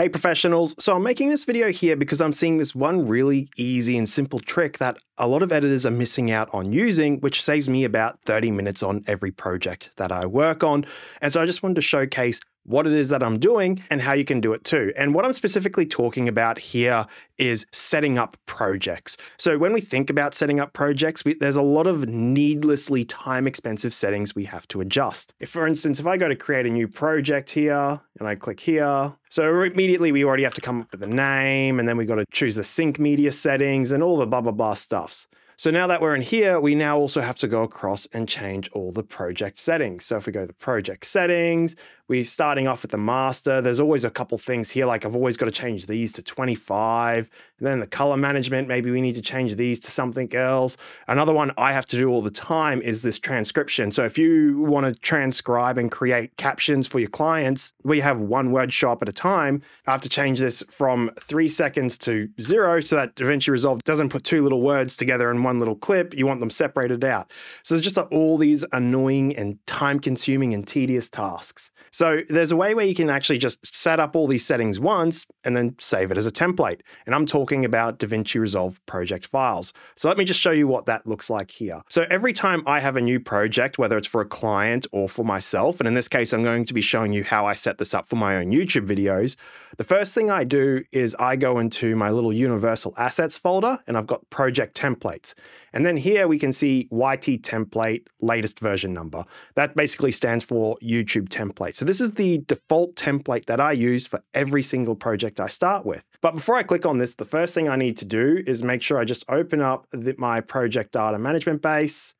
Hey professionals, so I'm making this video here because I'm seeing this one really easy and simple trick that a lot of editors are missing out on using, which saves me about 30 minutes on every project that I work on. And so I just wanted to showcase what it is that I'm doing and how you can do it too. And what I'm specifically talking about here is setting up projects. So when we think about setting up projects, we, there's a lot of needlessly time expensive settings we have to adjust. If for instance, if I go to create a new project here and I click here, so immediately we already have to come up with a name and then we've got to choose the sync media settings and all the blah, blah, blah stuffs. So now that we're in here, we now also have to go across and change all the project settings. So if we go to project settings, we're starting off with the master. There's always a couple things here, like I've always got to change these to 25. And then the color management, maybe we need to change these to something else. Another one I have to do all the time is this transcription. So if you want to transcribe and create captions for your clients, we have one word show up at a time. I have to change this from three seconds to zero so that DaVinci Resolve doesn't put two little words together in one little clip. You want them separated out. So there's just all these annoying and time consuming and tedious tasks. So there's a way where you can actually just set up all these settings once and then save it as a template. And I'm talking about DaVinci Resolve project files. So let me just show you what that looks like here. So every time I have a new project, whether it's for a client or for myself, and in this case, I'm going to be showing you how I set this up for my own YouTube videos, the first thing I do is I go into my little universal assets folder and I've got project templates. And then here we can see YT template latest version number. That basically stands for YouTube template. So this is the default template that I use for every single project I start with. But before I click on this, the first thing I need to do is make sure I just open up the, my project data management base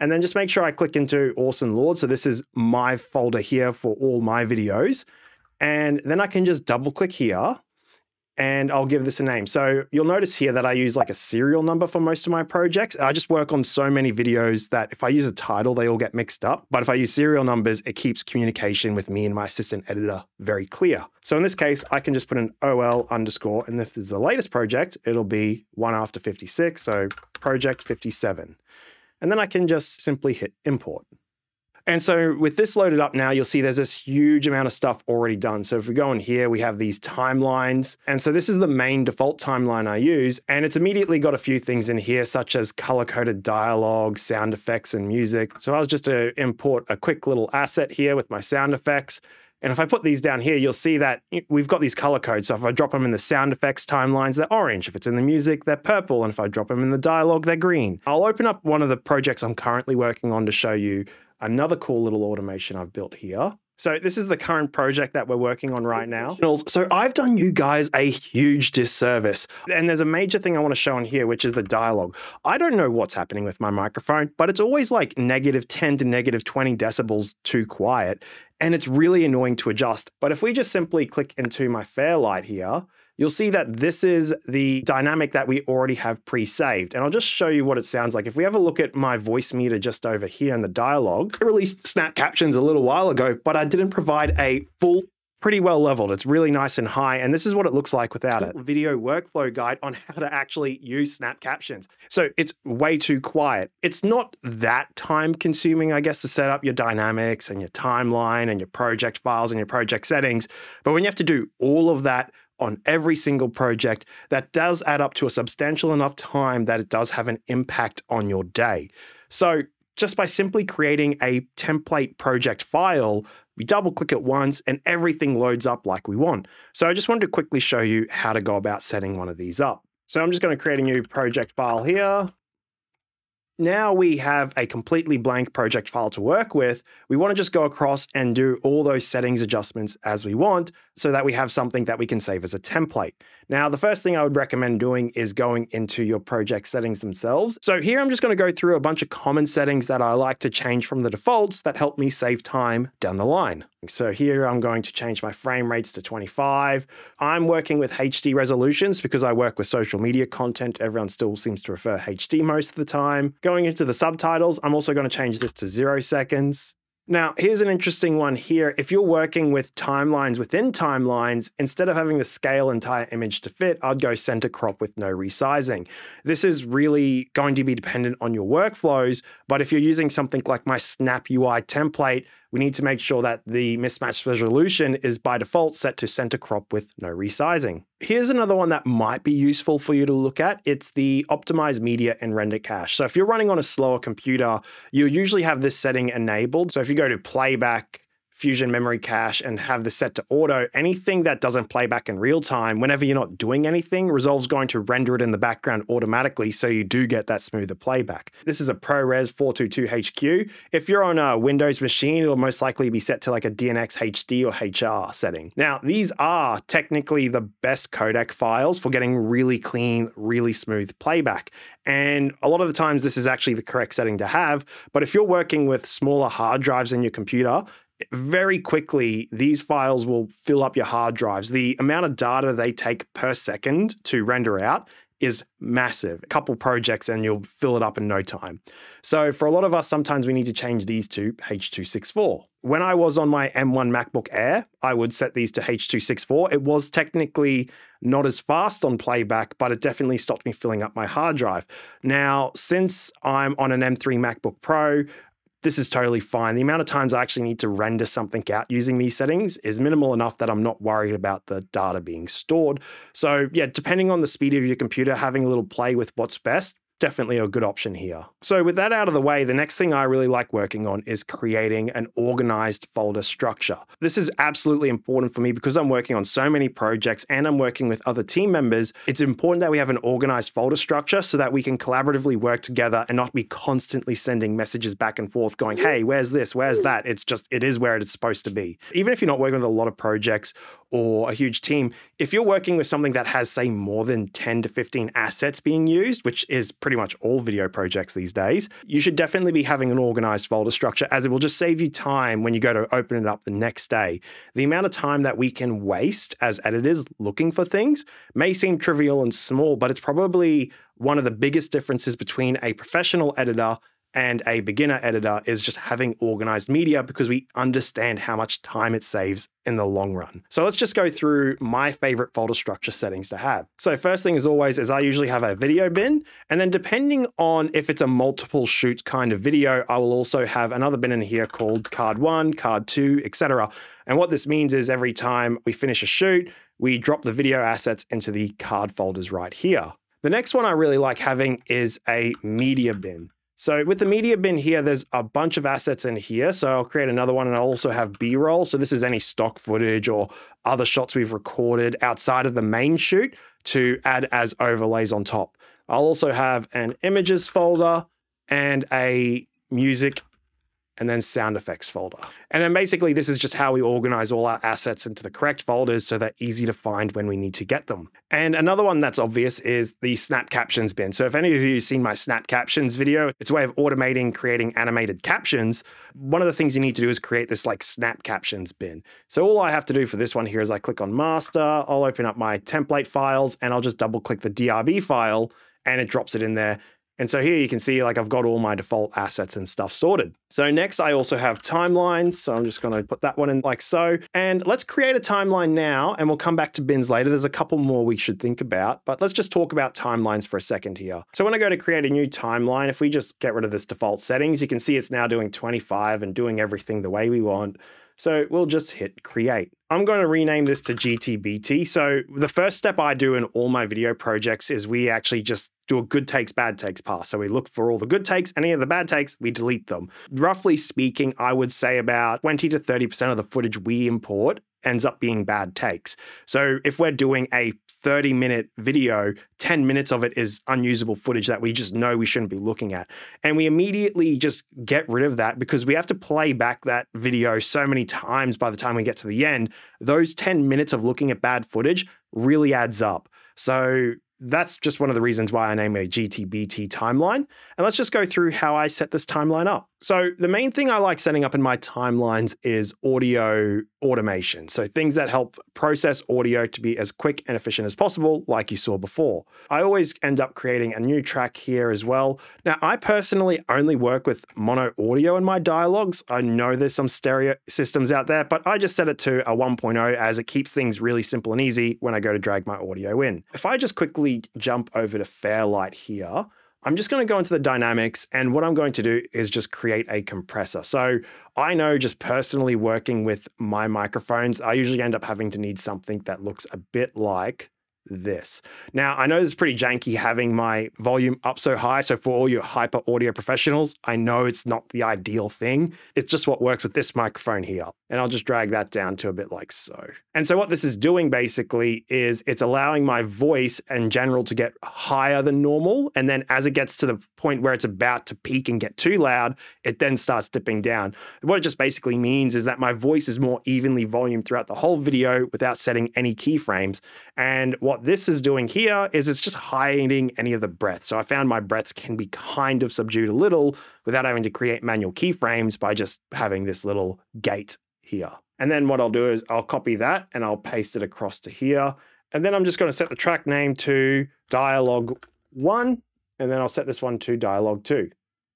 and then just make sure I click into Orson Lord. So this is my folder here for all my videos. And then I can just double click here and I'll give this a name. So you'll notice here that I use like a serial number for most of my projects. I just work on so many videos that if I use a title, they all get mixed up. But if I use serial numbers, it keeps communication with me and my assistant editor very clear. So in this case, I can just put an OL underscore, and if this is the latest project, it'll be one after 56, so project 57. And then I can just simply hit import. And so with this loaded up now, you'll see there's this huge amount of stuff already done. So if we go in here, we have these timelines. And so this is the main default timeline I use. And it's immediately got a few things in here, such as color-coded dialogue, sound effects, and music. So I was just to import a quick little asset here with my sound effects. And if I put these down here, you'll see that we've got these color codes. So if I drop them in the sound effects timelines, they're orange. If it's in the music, they're purple. And if I drop them in the dialogue, they're green. I'll open up one of the projects I'm currently working on to show you another cool little automation I've built here. So this is the current project that we're working on right now. So I've done you guys a huge disservice. And there's a major thing I want to show on here, which is the dialogue. I don't know what's happening with my microphone, but it's always like negative 10 to negative 20 decibels too quiet. And it's really annoying to adjust. But if we just simply click into my Fairlight here, you'll see that this is the dynamic that we already have pre-saved. And I'll just show you what it sounds like. If we have a look at my voice meter just over here in the dialogue, I released snap captions a little while ago, but I didn't provide a full pretty well leveled. It's really nice and high. And this is what it looks like without it. Video workflow guide on how to actually use snap captions. So it's way too quiet. It's not that time consuming, I guess, to set up your dynamics and your timeline and your project files and your project settings. But when you have to do all of that on every single project, that does add up to a substantial enough time that it does have an impact on your day. So, just by simply creating a template project file, we double click it once and everything loads up like we want. So, I just wanted to quickly show you how to go about setting one of these up. So, I'm just going to create a new project file here. Now we have a completely blank project file to work with. We want to just go across and do all those settings adjustments as we want so that we have something that we can save as a template. Now, the first thing I would recommend doing is going into your project settings themselves. So here I'm just going to go through a bunch of common settings that I like to change from the defaults that help me save time down the line. So here I'm going to change my frame rates to 25. I'm working with HD resolutions because I work with social media content. Everyone still seems to prefer HD most of the time. Going into the subtitles, I'm also going to change this to zero seconds. Now, here's an interesting one here. If you're working with timelines within timelines, instead of having the scale entire image to fit, I'd go center crop with no resizing. This is really going to be dependent on your workflows, but if you're using something like my Snap UI template, we need to make sure that the mismatch resolution is by default set to center crop with no resizing. Here's another one that might be useful for you to look at. It's the optimize media and render cache. So if you're running on a slower computer, you'll usually have this setting enabled. So if you go to playback, Fusion memory cache and have this set to auto, anything that doesn't play back in real time, whenever you're not doing anything, Resolve's going to render it in the background automatically so you do get that smoother playback. This is a ProRes 422HQ. If you're on a Windows machine, it'll most likely be set to like a DNX HD or HR setting. Now, these are technically the best codec files for getting really clean, really smooth playback. And a lot of the times, this is actually the correct setting to have. But if you're working with smaller hard drives in your computer, very quickly, these files will fill up your hard drives. The amount of data they take per second to render out is massive. A couple projects and you'll fill it up in no time. So for a lot of us, sometimes we need to change these to H.264. When I was on my M1 MacBook Air, I would set these to H.264. It was technically not as fast on playback, but it definitely stopped me filling up my hard drive. Now, since I'm on an M3 MacBook Pro, this is totally fine. The amount of times I actually need to render something out using these settings is minimal enough that I'm not worried about the data being stored. So yeah, depending on the speed of your computer, having a little play with what's best definitely a good option here. So with that out of the way, the next thing I really like working on is creating an organized folder structure. This is absolutely important for me because I'm working on so many projects and I'm working with other team members. It's important that we have an organized folder structure so that we can collaboratively work together and not be constantly sending messages back and forth going, hey, where's this? Where's that? It's just, it is where it's supposed to be. Even if you're not working with a lot of projects or a huge team, if you're working with something that has, say, more than 10 to 15 assets being used, which is pretty much all video projects these days, you should definitely be having an organized folder structure as it will just save you time when you go to open it up the next day. The amount of time that we can waste as editors looking for things may seem trivial and small, but it's probably one of the biggest differences between a professional editor and a beginner editor is just having organized media because we understand how much time it saves in the long run. So let's just go through my favorite folder structure settings to have. So first thing as always is I usually have a video bin, and then depending on if it's a multiple shoot kind of video, I will also have another bin in here called card one, card two, etc. And what this means is every time we finish a shoot, we drop the video assets into the card folders right here. The next one I really like having is a media bin. So with the media bin here, there's a bunch of assets in here. So I'll create another one and I'll also have B-roll. So this is any stock footage or other shots we've recorded outside of the main shoot to add as overlays on top. I'll also have an images folder and a music and then sound effects folder. And then basically this is just how we organize all our assets into the correct folders so they're easy to find when we need to get them. And another one that's obvious is the snap captions bin. So if any of you have seen my snap captions video, it's a way of automating creating animated captions. One of the things you need to do is create this like snap captions bin. So all I have to do for this one here is I click on master, I'll open up my template files and I'll just double click the DRB file and it drops it in there. And so here you can see like I've got all my default assets and stuff sorted. So next I also have timelines. So I'm just going to put that one in like so. And let's create a timeline now and we'll come back to bins later. There's a couple more we should think about, but let's just talk about timelines for a second here. So when I go to create a new timeline, if we just get rid of this default settings, you can see it's now doing 25 and doing everything the way we want. So we'll just hit create. I'm going to rename this to GTBT. So the first step I do in all my video projects is we actually just do a good takes, bad takes pass. So we look for all the good takes, any of the bad takes, we delete them. Roughly speaking, I would say about 20 to 30% of the footage we import ends up being bad takes. So if we're doing a 30 minute video, 10 minutes of it is unusable footage that we just know we shouldn't be looking at. And we immediately just get rid of that because we have to play back that video so many times by the time we get to the end. Those 10 minutes of looking at bad footage really adds up. So that's just one of the reasons why I name it a GTBT timeline. And let's just go through how I set this timeline up. So the main thing I like setting up in my timelines is audio automation. So things that help process audio to be as quick and efficient as possible, like you saw before. I always end up creating a new track here as well. Now, I personally only work with mono audio in my dialogues. I know there's some stereo systems out there, but I just set it to a 1.0 as it keeps things really simple and easy when I go to drag my audio in. If I just quickly jump over to Fairlight here, I'm just going to go into the dynamics and what I'm going to do is just create a compressor. So I know just personally working with my microphones, I usually end up having to need something that looks a bit like this. Now, I know this is pretty janky having my volume up so high. So, for all your hyper audio professionals, I know it's not the ideal thing. It's just what works with this microphone here. And I'll just drag that down to a bit like so. And so, what this is doing basically is it's allowing my voice in general to get higher than normal. And then, as it gets to the point where it's about to peak and get too loud, it then starts dipping down. What it just basically means is that my voice is more evenly volume throughout the whole video without setting any keyframes. And what this is doing here is it's just hiding any of the breaths. So I found my breaths can be kind of subdued a little without having to create manual keyframes by just having this little gate here. And then what I'll do is I'll copy that and I'll paste it across to here. And then I'm just going to set the track name to dialogue one, and then I'll set this one to dialogue two.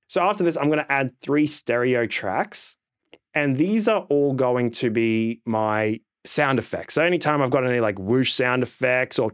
So after this, I'm going to add three stereo tracks. And these are all going to be my sound effects. So anytime I've got any like whoosh sound effects or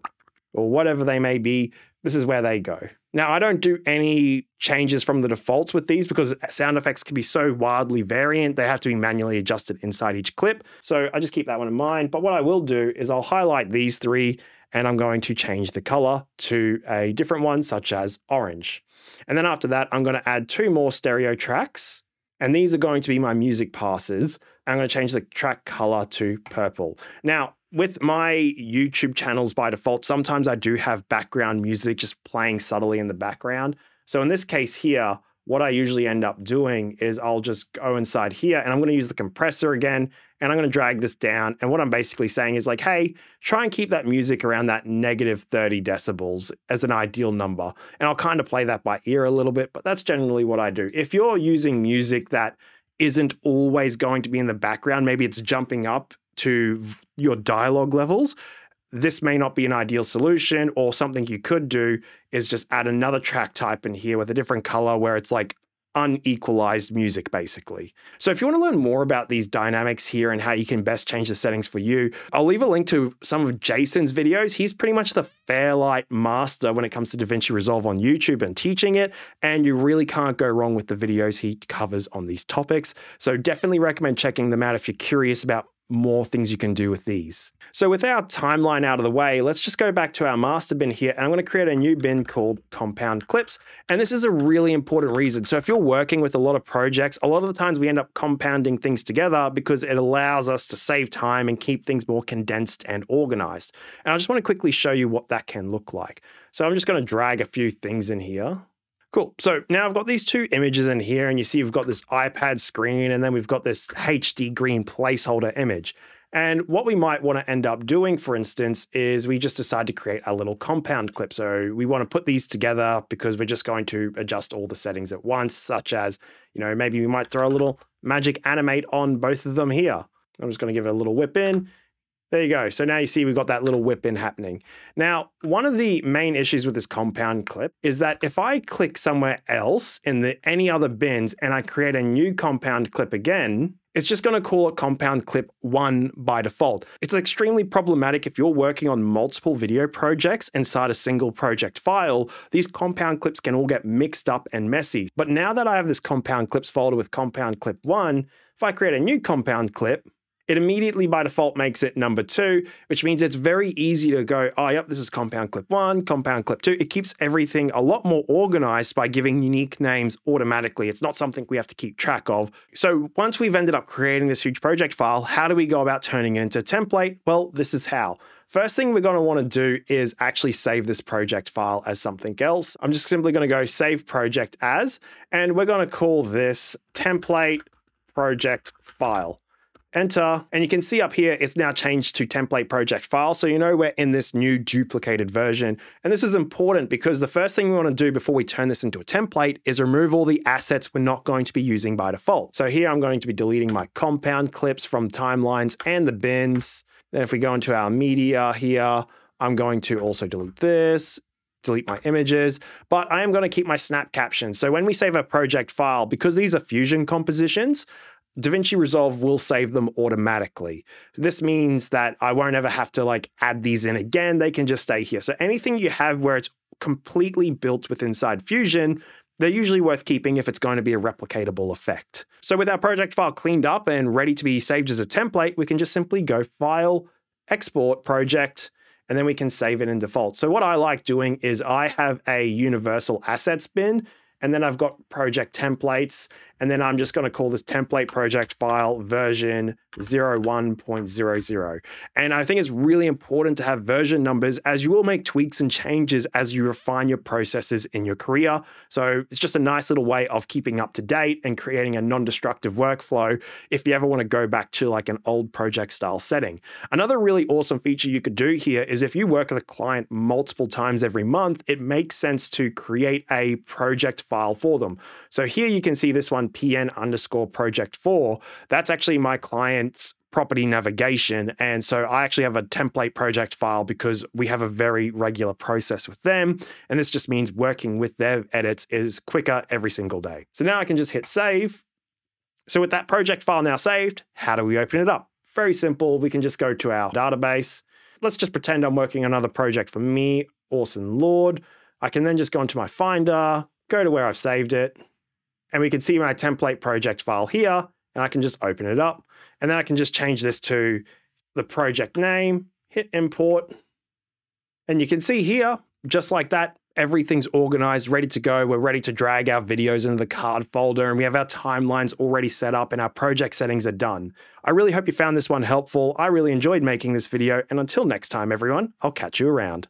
or whatever they may be, this is where they go. Now, I don't do any changes from the defaults with these because sound effects can be so wildly variant. They have to be manually adjusted inside each clip. So I just keep that one in mind. But what I will do is I'll highlight these three and I'm going to change the color to a different one, such as orange. And then after that, I'm going to add two more stereo tracks. And these are going to be my music passes. I'm going to change the track color to purple. Now, with my YouTube channels by default, sometimes I do have background music just playing subtly in the background. So in this case here, what I usually end up doing is I'll just go inside here and I'm going to use the compressor again and I'm going to drag this down. And what I'm basically saying is like, hey, try and keep that music around that negative 30 decibels as an ideal number. And I'll kind of play that by ear a little bit, but that's generally what I do. If you're using music that isn't always going to be in the background, maybe it's jumping up to your dialogue levels, this may not be an ideal solution, or something you could do is just add another track type in here with a different color where it's like unequalized music, basically. So if you want to learn more about these dynamics here and how you can best change the settings for you, I'll leave a link to some of Jason's videos. He's pretty much the Fairlight master when it comes to DaVinci Resolve on YouTube and teaching it, and you really can't go wrong with the videos he covers on these topics. So definitely recommend checking them out if you're curious about more things you can do with these. So with our timeline out of the way, let's just go back to our master bin here and I'm going to create a new bin called compound clips. And this is a really important reason. So if you're working with a lot of projects, a lot of the times we end up compounding things together because it allows us to save time and keep things more condensed and organized. And I just want to quickly show you what that can look like. So I'm just going to drag a few things in here. Cool. So now I've got these two images in here, and you see we've got this iPad screen, and then we've got this HD green placeholder image. And what we might want to end up doing, for instance, is we just decide to create a little compound clip. So we want to put these together because we're just going to adjust all the settings at once, such as, you know, maybe we might throw a little magic animate on both of them here. I'm just going to give it a little whip in. There you go. So now you see we've got that little whip in happening. Now, one of the main issues with this compound clip is that if I click somewhere else in the any other bins and I create a new compound clip again, it's just going to call it compound clip one by default. It's extremely problematic if you're working on multiple video projects inside a single project file. These compound clips can all get mixed up and messy. But now that I have this compound clips folder with compound clip one, if I create a new compound clip, it immediately by default makes it number two, which means it's very easy to go, oh, yep, this is compound clip one, compound clip two. It keeps everything a lot more organized by giving unique names automatically. It's not something we have to keep track of. So once we've ended up creating this huge project file, how do we go about turning it into a template? Well, this is how. First thing we're going to want to do is actually save this project file as something else. I'm just simply going to go save project as, and we're going to call this template project file enter, and you can see up here, it's now changed to template project file. So you know we're in this new duplicated version. And this is important because the first thing we want to do before we turn this into a template is remove all the assets we're not going to be using by default. So here I'm going to be deleting my compound clips from timelines and the bins. Then if we go into our media here, I'm going to also delete this, delete my images, but I am going to keep my snap captions. So when we save a project file, because these are fusion compositions, DaVinci Resolve will save them automatically. This means that I won't ever have to like add these in again. They can just stay here. So anything you have where it's completely built with inside Fusion, they're usually worth keeping if it's going to be a replicatable effect. So with our project file cleaned up and ready to be saved as a template, we can just simply go File, Export Project, and then we can save it in default. So what I like doing is I have a universal assets bin and then I've got project templates, and then I'm just going to call this template project file version 01.00. And I think it's really important to have version numbers as you will make tweaks and changes as you refine your processes in your career. So it's just a nice little way of keeping up to date and creating a non-destructive workflow if you ever want to go back to like an old project style setting. Another really awesome feature you could do here is if you work with a client multiple times every month, it makes sense to create a project file for them. So here you can see this one pn underscore project four. That's actually my client's property navigation. And so I actually have a template project file because we have a very regular process with them. And this just means working with their edits is quicker every single day. So now I can just hit save. So with that project file now saved, how do we open it up? Very simple. We can just go to our database. Let's just pretend I'm working on another project for me, Orson Lord. I can then just go into my Finder, go to where I've saved it, and we can see my template project file here, and I can just open it up. And then I can just change this to the project name, hit import. And you can see here, just like that, everything's organized, ready to go. We're ready to drag our videos into the card folder and we have our timelines already set up and our project settings are done. I really hope you found this one helpful. I really enjoyed making this video and until next time, everyone, I'll catch you around.